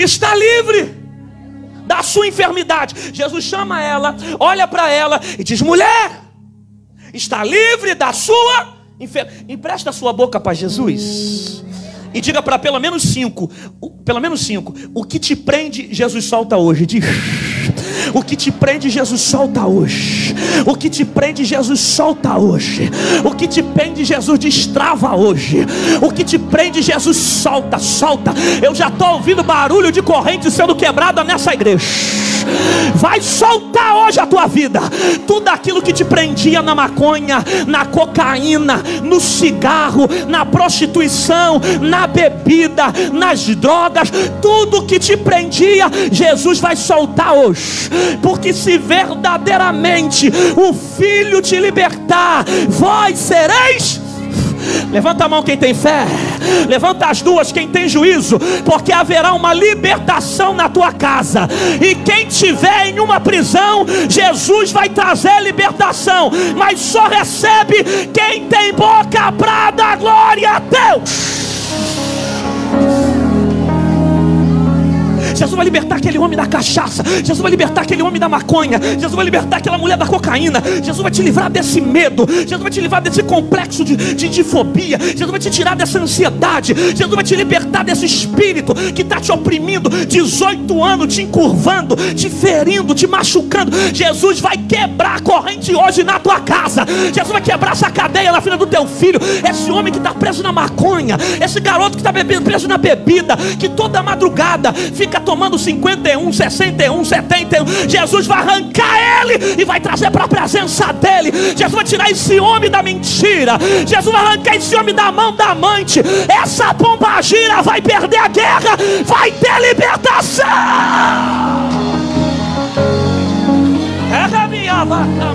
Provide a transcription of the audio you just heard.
está livre da sua enfermidade. Jesus chama ela, olha para ela e diz: mulher, está livre da sua enfermidade. Empresta a sua boca para Jesus. E diga para pelo menos cinco, pelo menos cinco, o que te prende, Jesus solta hoje. Diz. O que te prende, Jesus solta hoje. O que te prende, Jesus solta hoje. O que te prende, Jesus destrava hoje. O que te prende, Jesus solta, solta. Eu já estou ouvindo barulho de corrente sendo quebrada nessa igreja. Vai soltar hoje a tua vida. Tudo aquilo que te prendia na maconha, na cocaína, no cigarro, na prostituição, na bebida, nas drogas, tudo que te prendia, Jesus vai soltar hoje porque se verdadeiramente o Filho te libertar, vós sereis. Levanta a mão quem tem fé, levanta as duas quem tem juízo, porque haverá uma libertação na tua casa. E quem tiver em uma prisão, Jesus vai trazer libertação, mas só recebe quem tem boca para dar glória a Deus. Jesus vai libertar aquele homem da cachaça. Jesus vai libertar aquele homem da maconha. Jesus vai libertar aquela mulher da cocaína. Jesus vai te livrar desse medo. Jesus vai te livrar desse complexo de, de, de fobia. Jesus vai te tirar dessa ansiedade. Jesus vai te libertar desse espírito que está te oprimindo. 18 anos te encurvando, te ferindo, te machucando. Jesus vai quebrar a corrente hoje na tua casa. Jesus vai quebrar essa cadeia na vida do teu filho. Esse homem que está preso na maconha. Esse garoto que está preso na bebida. Que toda madrugada fica tomando somando 51, 61, 71. Jesus vai arrancar ele e vai trazer para a presença dele. Jesus vai tirar esse homem da mentira. Jesus vai arrancar esse homem da mão da amante. Essa bomba gira vai perder a guerra, vai ter libertação. É minha vaca,